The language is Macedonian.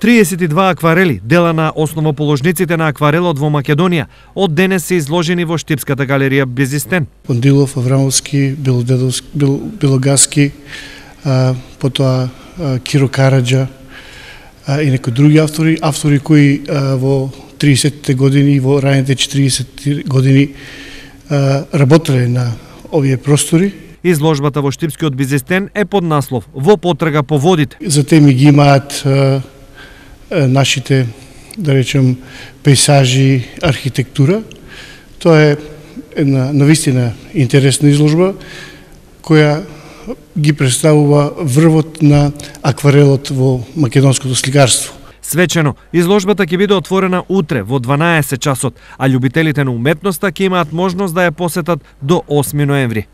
32 акварели, дела на основоположниците на акварелот во Македонија, од денес се изложени во Штипската галерија Безистен. Пондилов, Аврамовски, Белодедовски, Бел, Белогаски, а, потоа а, Киро Караджа а, и некои други автори, автори кои а, во 30-те години и во раните 40 години а, работеле на овие простори Изложбата во Штипскиот Бизистен е под наслов Во потрага по водите. За теми ги имаат нашите, да речем, пейсажи, архитектура. Тоа е една навистина интересна изложба која ги представува врвот на акварелот во македонското сликарство. Свечено, изложбата ќе биде отворена утре во 12 часот, а љубителите на уметноста ќе имаат можност да ја посетат до 8 ноември.